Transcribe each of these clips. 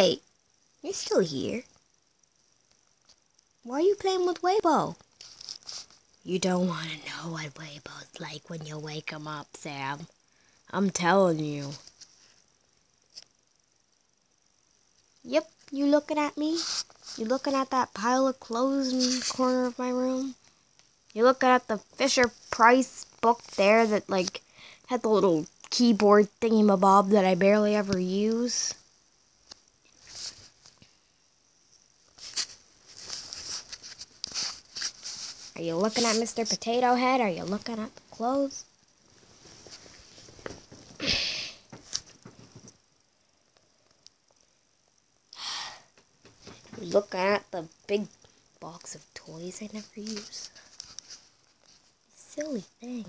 Wait, you're still here. Why are you playing with Way-boh? You don't want to know what Way-boh's like when you wake him up, Sam. I'm telling you. Yep, you looking at me? You looking at that pile of clothes in the corner of my room? You looking at the Fisher Price book there that like had the little keyboard thingy-mabob that I barely ever use? Are you looking at Mr. Potato Head? Are you looking at the clothes? Look at the big box of toys I never use. Silly thing.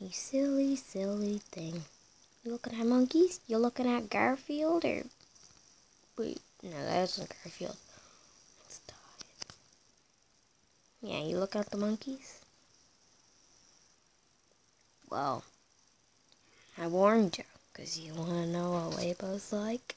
You silly, silly thing. You looking at monkeys? You looking at Garfield or wait, no, that's not Garfield. Yeah, you look at the monkeys? Well, I warned you, because you want to know what Way-boh's like.